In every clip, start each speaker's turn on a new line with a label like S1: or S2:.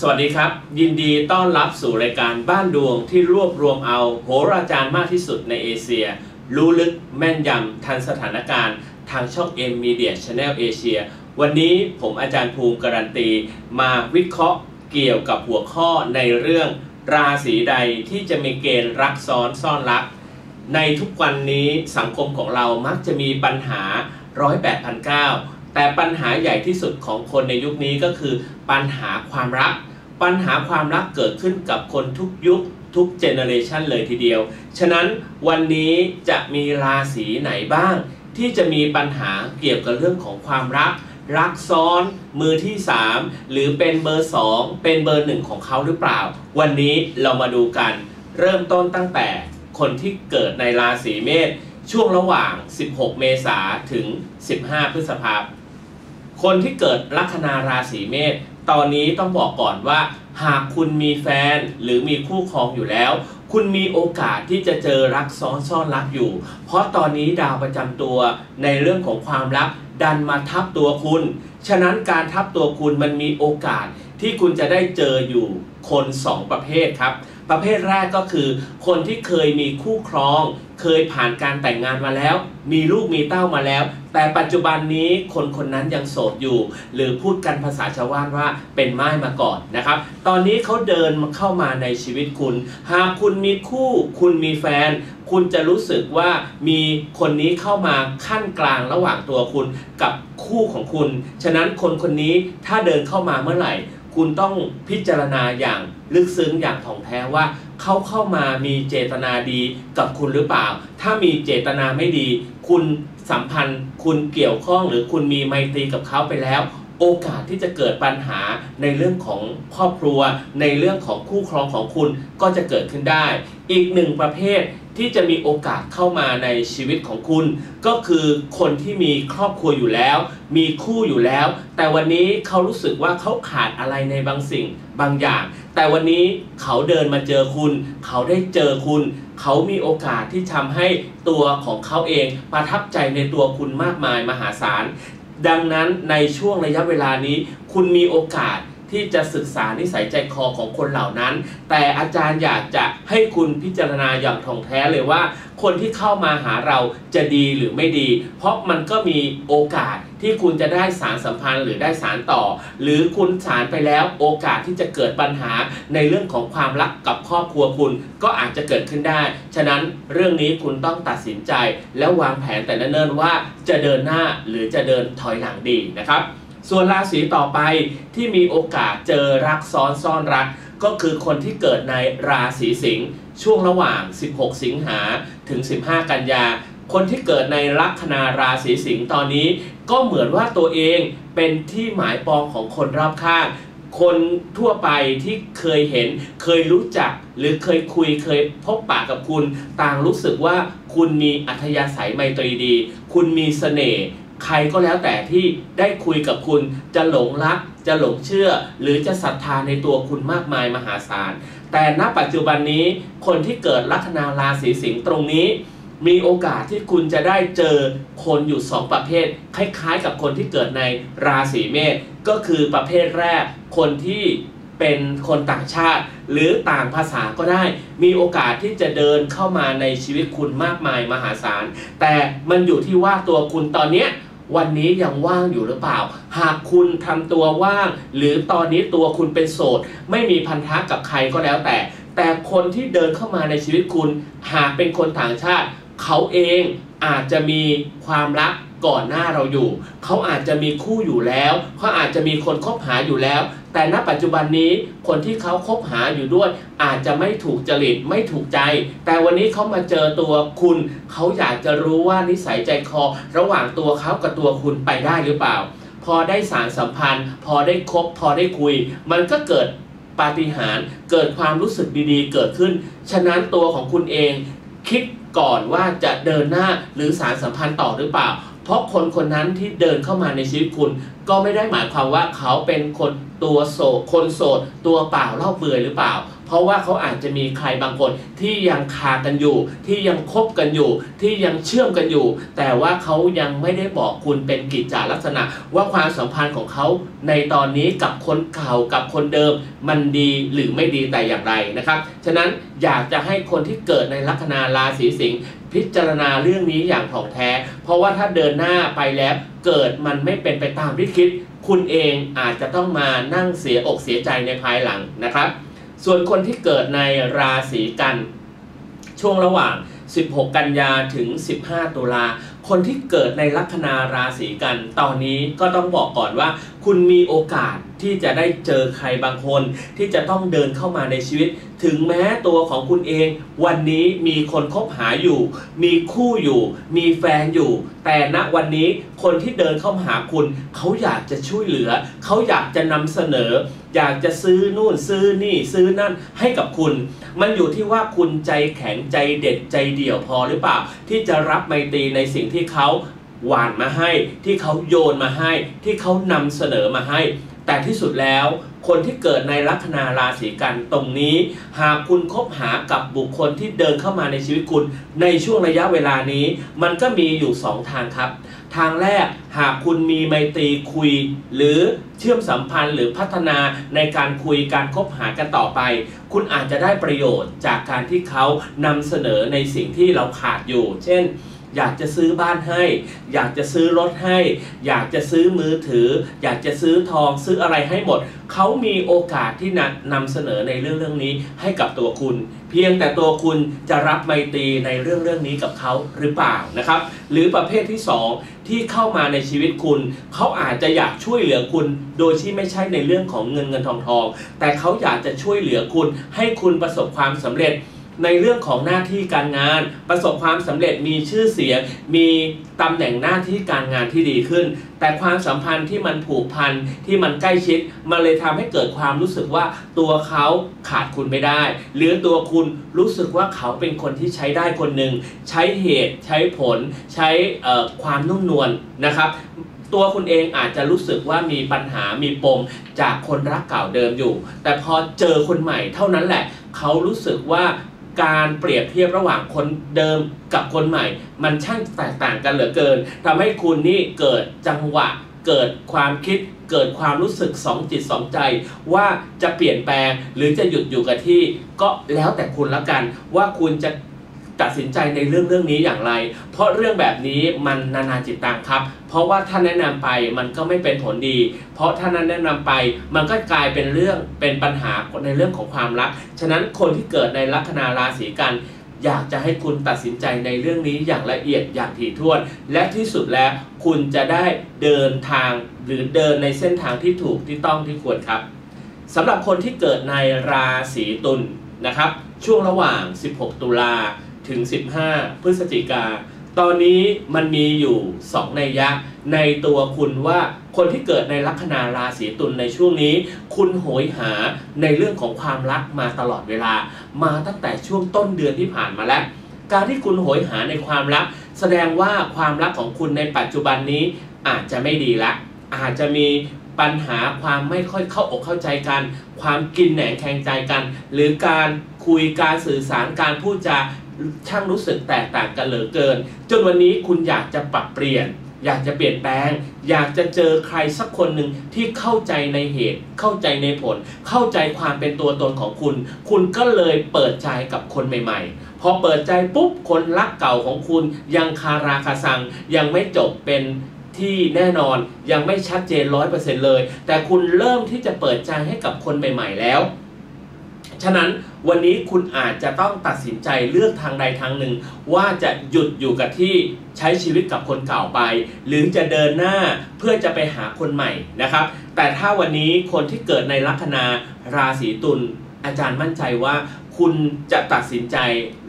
S1: สวัสดีครับ ยินดีต้อนรับสู่รายการบ้านดวงที่รวบรวมเอาโหราจารย์มากที่สุดในเอเชีย รู้ลึกแม่นยำทันสถานการณ์ ทางช่อง M Media Channel Asia วันนี้ผมอาจารย์ภูมิการันตี มาวิเคราะห์เกี่ยวกับหัวข้อในเรื่องราศีใดที่จะมีเกณฑ์รักซ้อนซ่อนรัก ในทุกวันนี้สังคมของเรามักจะมีปัญหาร้อยแปดพันเก้าแต่ปัญหาใหญ่ที่สุดของคนในยุคนี้ก็คือปัญหาความรัก ปัญหาความรักเกิดขึ้นกับคนทุกยุคทุกเจเนอเรชันเลยทีเดียว ฉะนั้นวันนี้จะมีราศีไหนบ้าง ที่จะมีปัญหาเกี่ยวกับเรื่องของความรัก รักซ้อน มือที่ 3 หรือเป็นเบอร์ 2 เป็นเบอร์หนึ่งของเขาหรือเปล่า วันนี้เรามาดูกัน เริ่มต้นตั้งแต่คนที่เกิดในราศีเมษช่วงระหว่าง 16 เมษาถึง 15 พฤษภาคมคนที่เกิดลัคนาราศีเมษ ตอนนี้ต้องบอกก่อนว่า หากคุณมีแฟนหรือมีคู่ครองอยู่แล้ว คุณมีโอกาสที่จะเจอรักซ้อนซ่อนรักอยู่ เพราะตอนนี้ดาวประจำตัวในเรื่องของความรักดันมาทับตัวคุณ ฉะนั้นการทับตัวคุณมันมีโอกาสที่คุณจะได้เจออยู่คนสองประเภทครับ ประเภทแรกก็คือ คนที่เคยมีคู่ครอง เคยผ่านการแต่งงานมาแล้ว มีลูกมีเต้ามาแล้ว แต่ปัจจุบันนี้คนคนนั้นยังโสดอยู่ หรือพูดกันภาษาชาวบ้านว่าเป็นไม้มาก่อนนะครับ ตอนนี้เขาเดินเข้ามาในชีวิตคุณ หากคุณมีคู่ คุณมีแฟน คุณจะรู้สึกว่ามีคนนี้เข้ามาขั้นกลางระหว่างตัวคุณกับคู่ของคุณ ฉะนั้นคนคนนี้ถ้าเดินเข้ามาเมื่อไหร่ คุณต้องพิจารณาอย่างลึกซึ้งอย่างถ่องแท้ว่าเขาเข้ามามีเจตนาดีกับคุณหรือเปล่า ถ้ามีเจตนาไม่ดี คุณสัมพันธ์ คุณเกี่ยวข้องหรือคุณมีไมตรีกับเขาไปแล้ว โอกาสที่จะเกิดปัญหาในเรื่องของครอบครัว ในเรื่องของคู่ครองของคุณก็จะเกิดขึ้นได้ อีกหนึ่งประเภท ที่จะมีโอกาสเข้ามาในชีวิตของคุณ ก็คือคนที่มีครอบครัวอยู่แล้ว มีคู่อยู่แล้ว แต่วันนี้เขารู้สึกว่าเขาขาดอะไรในบางสิ่งบางอย่าง แต่วันนี้เขาเดินมาเจอคุณ เขาได้เจอคุณ เขามีโอกาสที่ทำให้ตัวของเขาเองประทับใจในตัวคุณมากมายมหาศาลดังนั้นในช่วงระยะเวลานี้ คุณมีโอกาส ที่จะศึกษานิสัยใจคอของคนเหล่านั้น แต่อาจารย์อยากจะให้คุณพิจารณาอย่างท่องแท้เลยว่า คนที่เข้ามาหาเราจะดีหรือไม่ดี เพราะมันก็มีโอกาสที่คุณจะได้สารสัมพันธ์หรือได้สารต่อ หรือคุณสารไปแล้วโอกาสที่จะเกิดปัญหาในเรื่องของความรักกับครอบครัวคุณก็อาจจะเกิดขึ้นได้ ฉะนั้นเรื่องนี้คุณต้องตัดสินใจ แล้ววางแผนแต่เนิ่นๆว่าจะเดินหน้าหรือจะเดินถอยหลังดีนะครับ ส่วนราศีต่อไปที่มีโอกาสเจอรักซ้อนซ่อนรัก ก็คือคนที่เกิดในราศีสิงห์ช่วงระหว่าง 16 สิงหาถึง 15 กันยา คนที่เกิดในลัคนาราศีสิงห์ตอนนี้ ก็เหมือนว่าตัวเองเป็นที่หมายปองของคนรอบข้างคนทั่วไปที่เคยเห็น เคยรู้จัก หรือเคยคุยเคยพบปะกับคุณ ต่างรู้สึกว่าคุณมีอัธยาศัยไมตรีดี คุณมีเสน่ห์ ใครก็แล้วแต่ที่ได้คุยกับคุณจะหลงรัก จะหลงเชื่อ หรือจะศรัทธาในตัวคุณมากมายมหาศาล แต่ณปัจจุบันนี้คนที่เกิดลัคนาราศีสิงห์ตรงนี้ มีโอกาสที่คุณจะได้เจอคนอยู่ 2 ประเภท คล้ายๆ กับคนที่เกิดในราศีเมษก็คือประเภทแรก คนที่เป็นคนต่างชาติ หรือต่างภาษาก็ได้ มีโอกาสที่จะเดินเข้ามาในชีวิตคุณมากมายมหาศาล แต่มันอยู่ที่ว่าตัวคุณตอนเนี้ย วันนี้ยังว่างอยู่หรือเปล่า หากคุณทำตัวว่าง หรือตอนนี้ตัวคุณเป็นโสด ไม่มีพันธะกับใครก็แล้วแต่ แต่คนที่เดินเข้ามาในชีวิตคุณ หากเป็นคนต่างชาติ เขาเองอาจจะมีความรักก่อนหน้าเราอยู่ เขาอาจจะมีคู่อยู่แล้ว เขาอาจจะมีคนคบหาอยู่แล้ว แต่ณปัจจุบันนี้คนที่เขาคบหาอยู่ด้วย อาจจะไม่ถูกจริตไม่ถูกใจ แต่วันนี้เขามาเจอตัวคุณ เขาอยากจะรู้ว่านิสัยใจคอ ระหว่างตัวเขากับตัวคุณไปได้หรือเปล่า พอได้สารสัมพันธ์ พอได้คบ พอได้คุย มันก็เกิดปาฏิหาริย์เกิดความรู้สึกดีๆ เกิดขึ้น ฉะนั้นตัวของคุณเองคิดก่อนว่าจะเดินหน้าหรือสารสัมพันธ์ต่อหรือเปล่า เพราะคนคนนั้นที่เดินเข้ามาในชีวิตคุณ ก็ไม่ได้หมายความว่าเขาเป็นคนตัวโสดคนโสด ตัวเปล่าเล่าเบื่อหรือเปล่า เพราะว่าเขาอาจจะมีใครบางคนที่ยังคากันอยู่ ที่ยังคบกันอยู่ ที่ยังเชื่อมกันอยู่ แต่ว่าเขายังไม่ได้บอกคุณเป็นกิจจาลักษณะ ว่าความสัมพันธ์ของเขาในตอนนี้กับคนเก่ากับคนเดิม มันดีหรือไม่ดีแต่อย่างไรนะครับฉะนั้นอยากจะให้คนที่เกิดในลัคนาราศีสิงห์ พิจารณาเรื่องนี้อย่างถ่องแท้ เพราะว่าถ้าเดินหน้าไปแล้วเกิดมันไม่เป็นไปตามที่คิด คุณเองอาจจะต้องมานั่งเสียอกเสียใจในภายหลังนะครับ ส่วนคนที่เกิดในราศีกัน ช่วงระหว่าง 16 กันยาถึง 15 ตุลา คนที่เกิดในลัคนาราศีกัน ตอนนี้ก็ต้องบอกก่อนว่า คุณมีโอกาสที่จะได้เจอใครบางคน ที่จะต้องเดินเข้ามาในชีวิต ถึงแม้ตัวของคุณเอง วันนี้มีคนคบหาอยู่ มีคู่อยู่ มีแฟนอยู่ แต่ณวันนี้คนที่เดินเข้ามาหาคุณ เขาอยากจะช่วยเหลือ เขาอยากจะนำเสนอ อยากจะซื้อนู่นซื้อนี่ซื้อนั่นให้กับคุณ มันอยู่ที่ว่าคุณใจแข็งใจเด็ดใจเดี่ยวพอหรือเปล่า ที่จะรับไมตรีในสิ่งที่เขาหวานมาให้ ที่เขาโยนมาให้ ที่เขานำเสนอมาให้ แต่ที่สุดแล้วคนที่เกิดในลัคนาราศีกันตรงนี้ หากคุณคบหากับบุคคลที่เดินเข้ามาในชีวิตคุณ ในช่วงระยะเวลานี้ มันก็มีอยู่ 2 ทางครับ ทางแรกหากคุณมีไมตรีคุย หรือเชื่อมสัมพันธ์หรือพัฒนาในการคุยการคบหากันต่อไป คุณอาจจะได้ประโยชน์จากการที่เขานำเสนอในสิ่งที่เราขาดอยู่ เช่น อยากจะซื้อบ้านให้ อยากจะซื้อรถให้ อยากจะซื้อมือถือ อยากจะซื้อทองซื้ออะไรให้หมด เขามีโอกาสที่นำนำเสนอในเรื่องเรื่องนี้ให้กับตัวคุณ เพียงแต่ตัวคุณจะรับไมตรีในเรื่องเรื่องนี้กับเขาหรือเปล่านะครับ หรือประเภทที่สองที่เข้ามาในชีวิตคุณ เขาอาจจะอยากช่วยเหลือคุณ โดยที่ไม่ใช่ในเรื่องของเงินเงินทองทอง แต่เขาอยากจะช่วยเหลือคุณ ให้คุณประสบความสำเร็จ ในเรื่องของหน้าที่การงาน ประสบความสำเร็จมีชื่อเสียง มีตำแหน่งหน้าที่การงานที่ดีขึ้น แต่ความสัมพันธ์ที่มันผูกพันที่มันใกล้ชิด มันเลยทำให้เกิดความรู้สึกว่าตัวเขาขาดคุณไม่ได้ หรือตัวคุณรู้สึกว่าเขาเป็นคนที่ใช้ได้คนหนึ่งใช้เหตุใช้ผล ใช้ความนุ่มนวลนะครับตัวคุณเองอาจจะรู้สึกว่ามีปัญหามีปมจากคนรักเก่าเดิมอยู่ แต่พอเจอคนใหม่เท่านั้นแหละ เขารู้สึกว่า การเปรียบเทียบระหว่างคนเดิมกับคนใหม่ มันช่างแตกต่างกันเหลือเกินทำให้คุณนี่เกิดจังหวะ เกิดความคิด เกิดความรู้สึกสองจิตสองใจ ว่าจะเปลี่ยนแปลงหรือจะหยุดอยู่กับที่ ก็แล้วแต่คุณละกันว่าคุณจะ ตัดสินใจในเรื่องเรื่องนี้อย่างไร เพราะเรื่องแบบนี้มันนานาจิตตังครับ เพราะว่าถ้าแนะนำไปมันก็ไม่เป็นผลดี เพราะถ้านั้นแนะนำไปมันก็กลายเป็นเรื่องเป็นปัญหาในเรื่องของความรัก ฉะนั้นคนที่เกิดในลัคนาราศีกันอยากจะให้คุณตัดสินใจในเรื่องนี้อย่างละเอียดอย่างถี่ถ้วน และที่สุดแล้วคุณจะได้เดินทางหรือเดินในเส้นทางที่ถูกที่ต้องที่ควรครับสำหรับคนที่เกิดในราศีตุลนะครับ ช่วงระหว่าง 16 ตุลา ถึง 15 พฤศจิกา ตอนนี้มันมีอยู่2นัยยะ ในตัวคุณว่าคนที่เกิดในลัคนาราศีตุลในช่วงนี้ คุณโหยหาในเรื่องของความรักมาตลอดเวลา มาตั้งแต่ช่วงต้นเดือนที่ผ่านมาแล้ว การที่คุณโหยหาในความรัก แสดงว่าความรักของคุณในปัจจุบันนี้อาจจะไม่ดีละ อาจจะมีปัญหาความไม่ค่อยเข้าอกเข้าใจกัน ความกินแหนงแข่งใจกัน หรือการคุยการสื่อสารการพูดจา ช่างรู้สึกแตกต่างกันเหลือเกิน จนวันนี้คุณอยากจะปรับเปลี่ยน อยากจะเปลี่ยนแปลง อยากจะเจอใครสักคนหนึ่งที่เข้าใจในเหตุ เข้าใจในผล เข้าใจความเป็นตัวตนของคุณ คุณก็เลยเปิดใจกับคนใหม่ ๆ พอเปิดใจปุ๊บคนรักเก่าของคุณยังคาราคาซังยังไม่จบเป็นที่แน่นอนยังไม่ชัดเจนร้อยเปอร์เซ็นต์เลย แต่คุณเริ่มที่จะเปิดใจให้กับคนใหม่ ๆ แล้ว ฉะนั้นวันนี้คุณอาจจะต้องตัดสินใจเลือกทางใดทางหนึ่ง ว่าจะหยุดอยู่กับที่ใช้ชีวิตกับคนเก่าไป หรือจะเดินหน้าเพื่อจะไปหาคนใหม่นะครับ แต่ถ้าวันนี้คนที่เกิดในลัคนาราศีตุลอาจารย์มั่นใจว่า คุณจะตัดสินใจ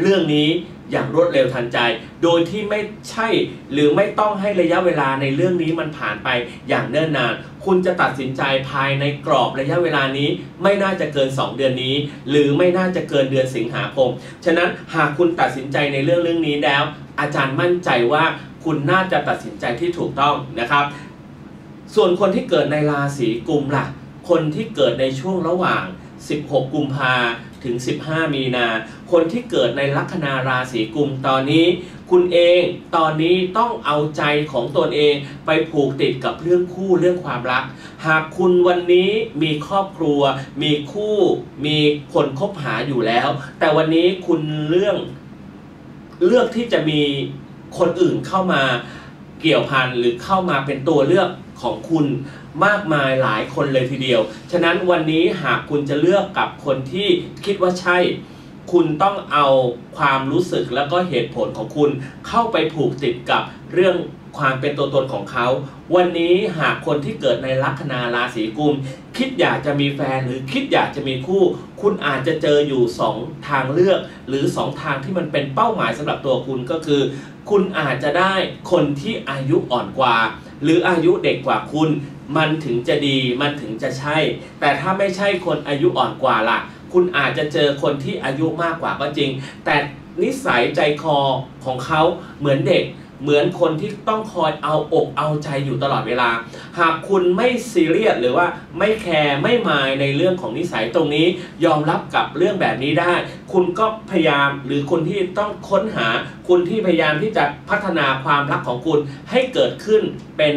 S1: เรื่องนี้อย่างรวดเร็วทันใจ โดยที่ไม่ใช่หรือไม่ต้องให้ระยะเวลาในเรื่องนี้มันผ่านไปอย่างเนิ่นนาน คุณจะตัดสินใจภายในกรอบระยะเวลานี้ ไม่น่าจะเกิน 2 เดือนนี้ หรือไม่น่าจะเกินเดือนสิงหาคม ฉะนั้นหากคุณตัดสินใจในเรื่องเรื่องนี้แล้ว อาจารย์มั่นใจว่าคุณน่าจะตัดสินใจที่ถูกต้องนะครับ ส่วนคนที่เกิดในราศีกุมล่ะ คนที่เกิดในช่วงระหว่าง 16 กุมภา ถึง 15 มีนา คนที่เกิดในลัคนาราศีกุมตอนนี้ คุณเองตอนนี้ต้องเอาใจของตนเองไปผูกติดกับเรื่องคู่เรื่องความรัก หากคุณวันนี้มีครอบครัว มีคู่ มีคนคบหาอยู่แล้ว แต่วันนี้คุณเรื่องเลือกที่จะมีคนอื่นเข้ามาเกี่ยวพันหรือเข้ามาเป็นตัวเลือกของคุณ มากมายหลายคนเลยทีเดียว ฉะนั้นวันนี้หากคุณจะเลือกกับคนที่คิดว่าใช่ คุณต้องเอาความรู้สึกแล้วก็เหตุผลของคุณ เข้าไปผูกติดกับเรื่องความเป็นตัวตนของเขา วันนี้หากคนที่เกิดในลัคนาราศีกุม คิดอยากจะมีแฟนหรือคิดอยากจะมีคู่ คุณอาจจะเจออยู่ 2 ทางเลือก หรือ 2 ทางที่มันเป็นเป้าหมายสำหรับตัวคุณก็คือ คุณอาจจะได้คนที่อายุอ่อนกว่า หรืออายุเด็กกว่าคุณ มันถึงจะดีมันถึงจะใช่ แต่ถ้าไม่ใช่คนอายุอ่อนกว่าล่ะ คุณอาจจะเจอคนที่อายุมากกว่าก็จริง แต่นิสัยใจคอของเขาเหมือนเด็ก เหมือนคนที่ต้องคอยเอาอกเอาใจอยู่ตลอดเวลา หากคุณไม่ซีเรียสหรือว่าไม่แคร์ไม่มายในเรื่องของนิสัยตรงนี้ ยอมรับกับเรื่องแบบนี้ได้ คุณก็พยายามหรือคนที่ต้องค้นหา คุณที่พยายามที่จะพัฒนาความรักของคุณให้เกิดขึ้นเป็น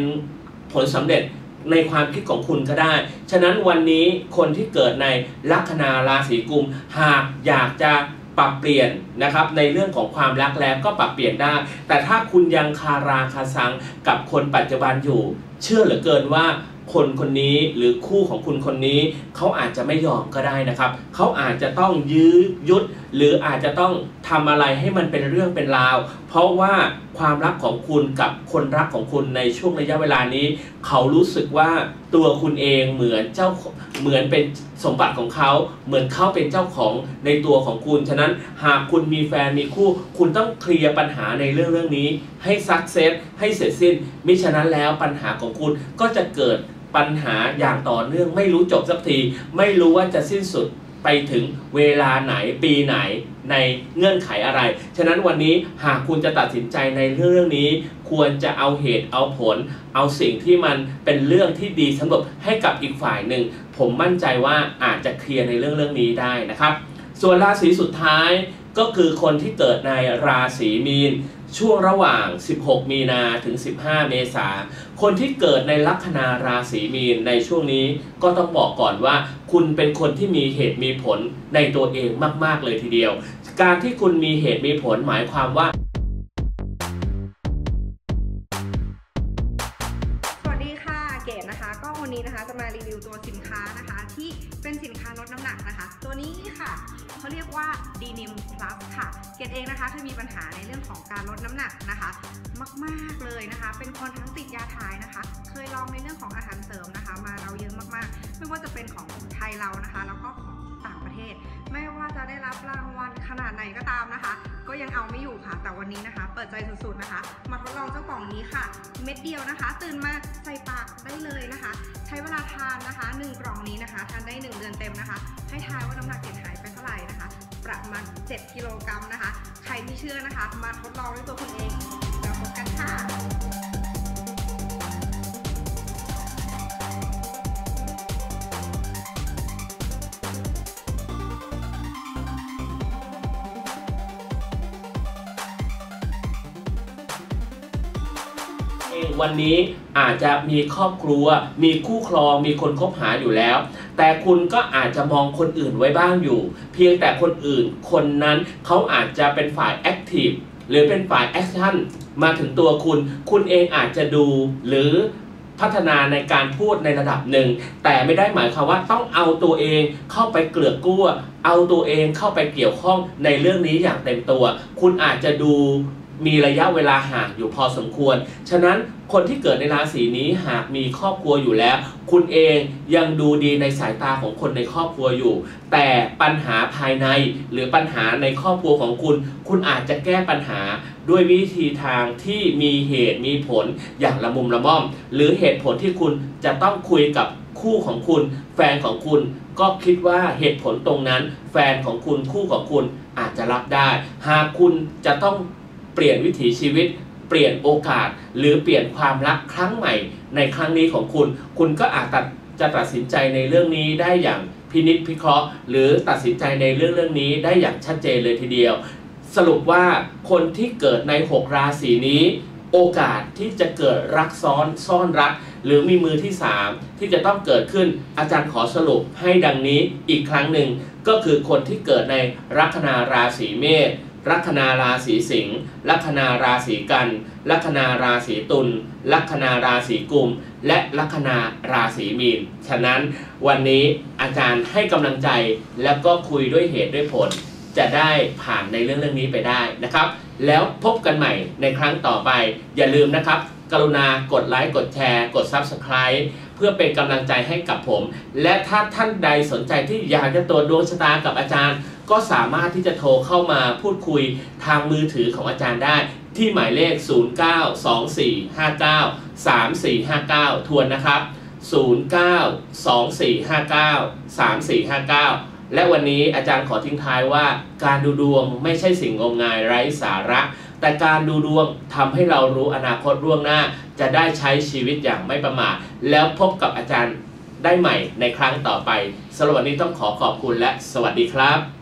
S1: ผลสำเร็จ ในความคิดของคุณก็ได้ ฉะนั้นวันนี้คนที่เกิดในลัคนาราศีกุม หากอยากจะปรับเปลี่ยนนะครับในเรื่องของความรักแล้วก็ปรับเปลี่ยนได้ แต่ถ้าคุณยังคาราคาซังกับคนปัจจุบันอยู่ เชื่อเหลือเกินว่าคนคนนี้หรือคู่ของคุณคนนี้ เขาอาจจะไม่ยอมก็ได้นะครับ เขาอาจจะต้องยื้อยุด หรืออาจจะต้อง ทำอะไรให้มันเป็นเรื่องเป็นราว เพราะว่าความรักของคุณกับคนรักของคุณในช่วงระยะเวลานี้ เขารู้สึกว่าตัวคุณเองเหมือนเจ้าเหมือนเป็นสมบัติของเขา เหมือนเขาเป็นเจ้าของในตัวของคุณ ฉะนั้นหากคุณมีแฟนมีคู่ คุณต้องเคลียร์ปัญหาในเรื่องเรื่องนี้ ให้ซักเซสให้เสร็จสิ้นมิฉะนั้นแล้วปัญหาของคุณก็จะเกิดปัญหาอย่างต่อเนื่องไม่รู้จบสักที ไม่รู้ว่าจะสิ้นสุด ไปถึงเวลาไหนปีไหนในเงื่อนไขอะไร ฉะนั้นวันนี้หากคุณจะตัดสินใจในเรื่องนี้ ควรจะเอาเหตุเอาผล เอาสิ่งที่มันเป็นเรื่องที่ดีสำหรับให้กับอีกฝ่ายหนึ่ง ผมมั่นใจว่าอาจจะเคลียร์ในเรื่องเรื่องนี้ได้นะครับ ส่วนราศีสุดท้ายก็คือคนที่เกิดในราศีมีน ช่วงระหว่าง 16 มีนาถึง 15 เมษาคนที่เกิดในลัคนาราศีมีนในช่วงนี้ก็ต้องบอกก่อนว่า คุณเป็นคนที่มีเหตุมีผลในตัวเองมาก ๆ เลยทีเดียว การที่คุณมีเหตุมีผลหมายความว่า
S2: เขาเรียกว่า d n i m Plus ค่ะ เกดเองนะคะเคยมีปัญหาในเรื่องของการลดน้ำหนักนะคะ มากๆเลยนะคะ เป็นคนทั้งติดยาถ่ายนะคะ เคยลองในเรื่องของอาหารเสริมนะคะ มาเราเยอะมากๆ ไม่ว่าจะเป็นของไทยเรานะคะ แล้วก็ของต่างประเทศ ไม่ว่าจะได้รับรางวัลขนาดไหนก็ตามนะคะ ก็ยังเอาไม่อยู่ค่ะ แต่วันนี้นะคะ เปิดใจสุดๆนะคะ มาทดลองเจ้ากล่องนี้ค่ะ เม็ดเดียวนะคะ ตื่นมาใส่ปากได้เลยนะคะ ใช้เวลาทานนะคะ 1 กล่องนี้นะคะ ทานได้ 1 เดือนเต็มนะคะ ให้ทายว่าน้ำหนักเกดหายไปเท่าไหร่นะคะ ประมาณ 7 กิโลกรัมนะคะ ใครที่เชื่อนะคะ มาทดลองด้วยตัวคุณเองแล้วพบกันค่ะ
S1: เองวันนี้อาจจะมีครอบครัว มีคู่ครอง มีคนคบหาอยู่แล้ว แต่คุณก็อาจจะมองคนอื่นไว้บ้างอยู่ เพียงแต่คนอื่นคนนั้นเขาอาจจะเป็นฝ่าย active หรือเป็นฝ่าย action มาถึงตัวคุณ คุณเองอาจจะดูหรือพัฒนาในการพูดในระดับหนึ่ง แต่ไม่ได้หมายความว่าต้องเอาตัวเองเข้าไปเกลือกกลั้ว เอาตัวเองเข้าไปเกี่ยวข้องในเรื่องนี้อย่างเต็มตัว คุณอาจจะดูมีระยะเวลาห่างอยู่พอสมควร ฉะนั้น คนที่เกิดในราศีนี้หากมีครอบครัวอยู่แล้ว คุณเองยังดูดีในสายตาของคนในครอบครัวอยู่ แต่ปัญหาภายในหรือปัญหาในครอบครัวของคุณ คุณอาจจะแก้ปัญหาด้วยวิธีทางที่มีเหตุมีผลอย่างละมุมละม่อม หรือเหตุผลที่คุณจะต้องคุยกับคู่ของคุณ แฟนของคุณ ก็คิดว่าเหตุผลตรงนั้น แฟนของคุณคู่ของคุณอาจจะรับได้ หากคุณจะต้องเปลี่ยนวิถีชีวิต เปลี่ยนโอกาส หรือเปลี่ยนความรักครั้งใหม่ ในครั้งนี้ของคุณ คุณก็อาจตัดจะตัดสินใจในเรื่องนี้ได้อย่างพินิจพิเคราะห์ หรือตัดสินใจในเรื่องเรื่องนี้ได้อย่างชัดเจนเลยทีเดียว สรุปว่าคนที่เกิดใน 6 ราศีนี้ โอกาสที่จะเกิดรักซ้อนซ่อนรัก หรือมีมือที่ 3 ที่จะต้องเกิดขึ้นอาจารย์ขอสรุปให้ดังนี้อีกครั้งหนึ่งก็คือคนที่เกิดในลัคนาราศีเมษ ลัคนาราศีสิงห์ลัคนาราศีกัน ลัคนาราศีตุลลัคนาราศีกุม และลัคนาราศีมีน ฉะนั้นวันนี้อาจารย์ให้กำลังใจแล้วก็คุยด้วยเหตุด้วยผล จะได้ผ่านในเรื่องเรื่องนี้ไปได้นะครับ แล้วพบกันใหม่ในครั้งต่อไปอย่าลืมนะครับ กรุณากดไลค์กดแชร์ กด Subscribe เพื่อเป็นกำลังใจให้กับผม และถ้าท่านใดสนใจที่อยากจะตรวจดวงชะตากับอาจารย์ ก็สามารถที่จะโทรเข้ามาพูดคุยทางมือถือของอาจารย์ได้ ที่หมายเลข 0924593459 ทวนนะครับ 0924593459และวันนี้อาจารย์ขอทิ้งท้ายว่าการดูดวงไม่ใช่สิ่งงมงายไร้สาระ แต่การดูดวงทำให้เรารู้อนาคตล่วงหน้า จะได้ใช้ชีวิตอย่างไม่ประมาทแล้วพบกับอาจารย์ได้ใหม่ในครั้งต่อไปสำหรับวันนี้ต้องขอขอบคุณและสวัสดีครับ